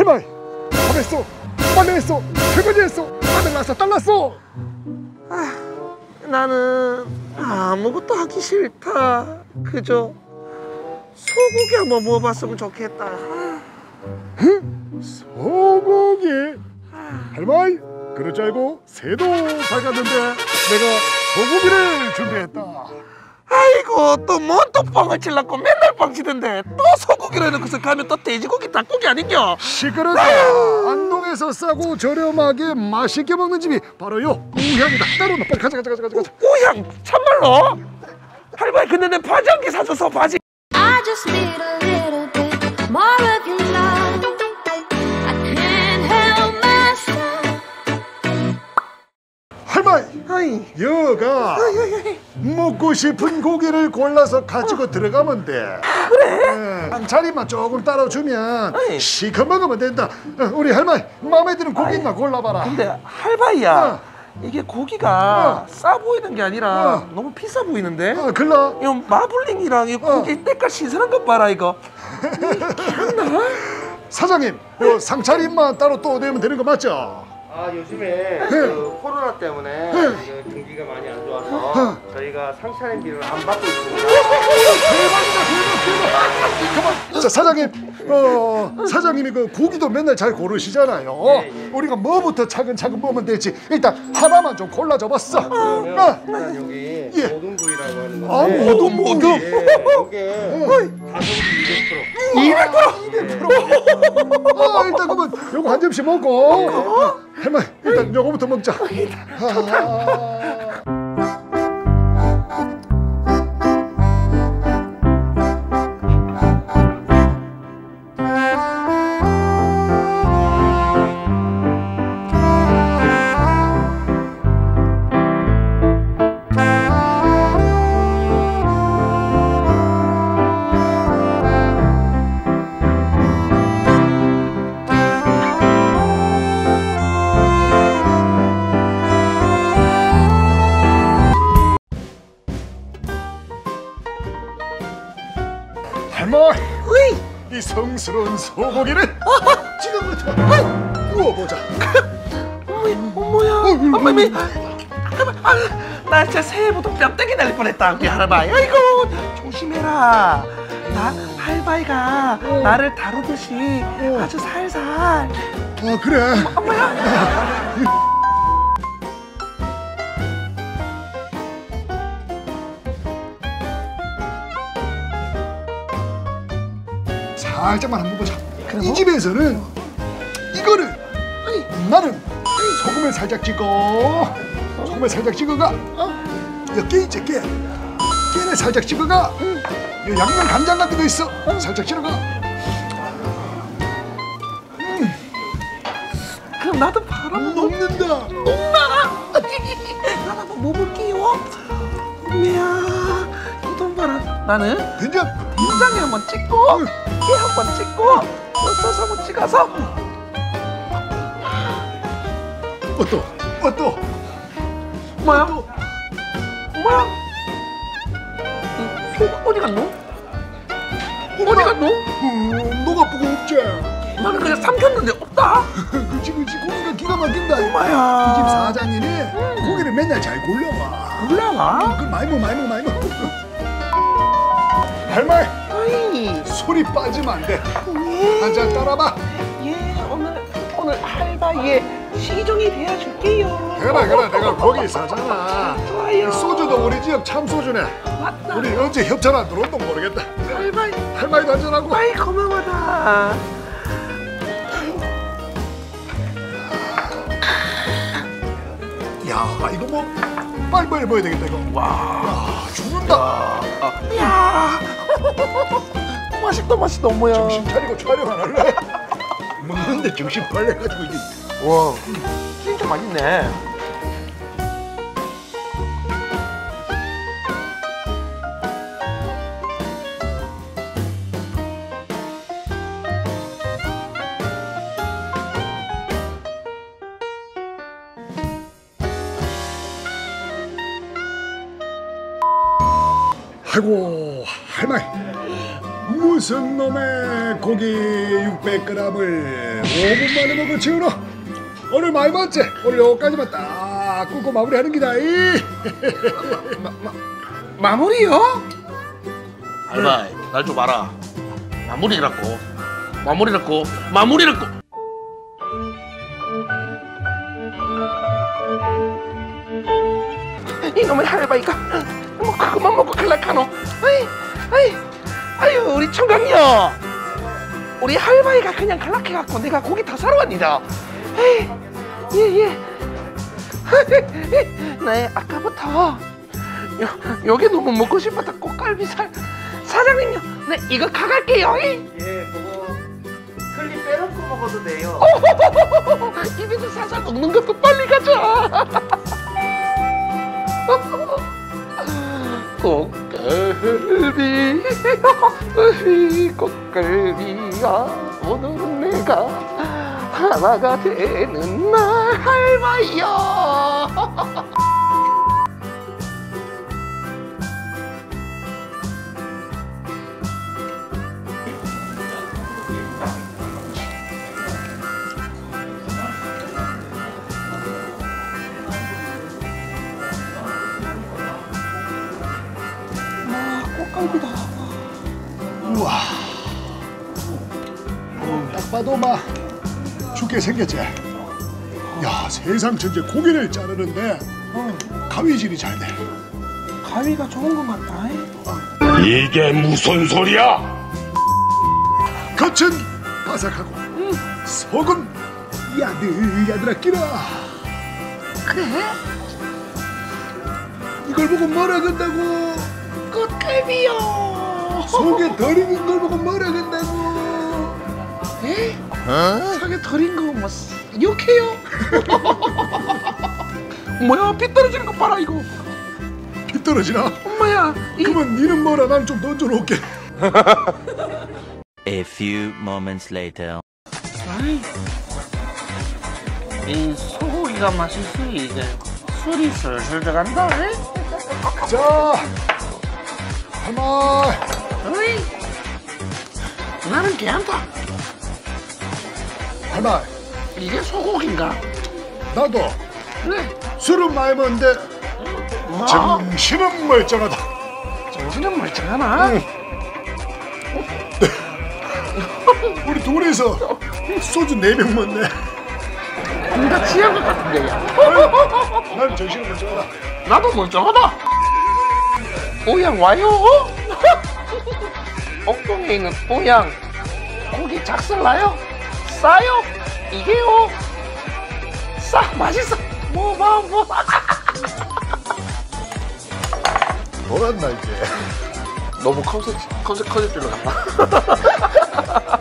할머니 밥했어. 빨래했어. 설거지했어. 아들 낳았어 딸 낳았어 나는 아무것도 하기 싫다. 그저 소고기 한번 먹어봤으면 좋겠다. 소고기? 할머니 그럴 줄 알고 새도 밝았는데 내가 소고기를 준비했다 아이고 또 뭔또 뻥을 칠라고 맨날 뻥치던데. 또 소고기로 해놓고서 가면 또 돼지고기 닭고기 아닌겨? 시끄럽다. 안동에서 싸고 저렴하게 맛있게 먹는 집이 바로 요 우향이다. 따로 나 빨리 가자 가자 가자 가자. 오양 참말로? 할머니 근데 내 바지 한 개 사줘서 바지 여가. 먹고 싶은 고기를 골라서 가지고 들어가면 돼. 그래? 한 자리만 조금 따라주면 어이. 시커 먹으면 된다. 어, 우리 할머니 마음에 드는 고기 있나 골라봐라. 근데 할바이야 이게 고기가 싸 보이는 게 아니라 어. 너무 비싸 보이는데? 아 글라 이거 마블링이랑 이 고기 때깔 신선한 것 봐라 이거. 사장님 요 상차림만 따로 또 내면 되는 거 맞죠? 아 요즘에 그 코로나 때문에 경기가 많이 안 좋아서 저희가 상차림비를 안 받고 있습니다. 자 사장님 어 사장님이 그 고기도 맨날 잘 고르시잖아요. 예, 예. 우리가 뭐부터 차근차근 보면 될지 일단 하나만 좀 골라 줘봤어. 그러면 어. 일단 여기 예. 모둠구이라고 하는 아 건데. 모둠 모둠. 예, 이게 가성비 200%. 아 일단 그러면 요거 한 점씩 먹고. 할머니 일단 요거부터 먹자. 아, 성스러운 소고기를 지금부터 구워보자. 어머야. 어머니. 나 진짜 새해부터 뺨때기 날릴 뻔했다. 우리 할바이 아이고 조심해라. 나 할바이가 나를 다루듯이 아주 살살. 아 그래 살짝만 한 번 보자. 이 집에서는 이거를 나는 소금을 살짝 찍어. 소금을 살짝 찍어가. 여깨 있지 깨. 깨를 살짝 찍어가. 여 양념 간장 같은 거 있어. 살짝 찍어가. 그럼 나도 바람 녹는다. 녹나 난 한번 먹어볼게요 어머야 이돈 봐라. 나는? 된장 된장에 한번 찍고 깨 한번 찍고 소스 한번 찍어서. 어떠? 어떠? 뭐야? 또 뭐야? 이속 어디 갔노? 어디 갔노? 음, 녹아보고 없지? 나는 그냥 삼켰는데 없다. 그치 그치. 고기가 기가 막힌다. 이집 엄마야. 사장님이 고기를 맨날 잘 골라와. 몰라와? 그 많이 먹어 많이 먹어 많이 먹어. 할머 니 아이. 소리 빠지면 안돼. 한잔 따라봐. 예 오늘 오늘 할바이의 시종이 되어줄게요. 그래 그래. 내가 고기 사잖아. 좋아요. 이 소주도 우리 지역 참 소주네. 맞다. 우리 언제 협찬 안 들어온도 모르겠다. 할바이 할머니도 한잔하고. 아이 고마워다. 야 이거 뭐 빨리빨리 먹어야 되겠다 이거. 와. 야 맛있다 맛있다 어머야. 정신 차리고 촬영 안 할래? 먹는데 정신 팔려가지고 이게 와. 진짜 맛있네 아이고 할머니. 무슨 놈의 고기 600g을 5분 만에 먹어 치우노? 오늘 많이 봤지? 오늘 요까지만 딱 굽고 마무리하는 기다. 이. 마무리요? 알바이 날좀 봐라. 마무리라고. 마무리라고. 마무리라고. 이놈의 할바이가 뭐 그만 먹고 갈라카노? 아이 아이 아유 우리 청강녀. 우리 할바이가 그냥 갈락해갖고 내가 고기 다 사러 왔니다. 에이 예예. 네 아까부터 요, 여기 너무 먹고 싶었다 꽃갈비살 사장님요. 네 이거 가갈게요. 이. 예, 그거 클립 빼놓고 먹어도 돼요. 입에서 살살 녹는 것도 빨리 가자 꽃갈비 꽃갈비야 오늘은 내가 하나가 되는 날 할바이야 봐도 막 죽게 생겼지. 야 세상 천재 고기를 자르는데 가위질이 잘 돼. 가위가 좋은 것 같다. 이게 무슨 소리야? 겉은 바삭하고 속은 야들야들하기라. 그래? 이걸 보고 뭐라 건다고? 꽃갈비요. 속에 덜 익은 걸 보고 뭐라 건다고 에? sak에 덜인 거뭐 욕해요? 뭐야 피 떨어지는 거 봐라 이거 피 떨어지나? 엄마야 이 그러면 니는 뭐라 난 좀 던져놓을게 A few moments later. 아이, 이 소고기가 맛있어 이게 술이 슬슬 들어간다 에? 자 할말 어이 나는 괜찮다 할말 이게 소고기인가? 나도. 그래 술은 많이 먹는데 뭐? 정신은 멀쩡하다. 정신은 멀쩡하나? 우리 둘이서 소주 네병 먹네. 둘다 취한 것 같은데 야난 정신은 멀쩡하다. 나도 멀쩡하다. 오양 와요? 옥동에 있는 오양. 고기 작살나요? 싸요? 이게요? 싸 맛있어 뭐 뭐뭐 돌았나 이제 너무 컨셉 컨셉 컨셉 들어갔다